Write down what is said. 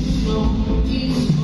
Slow,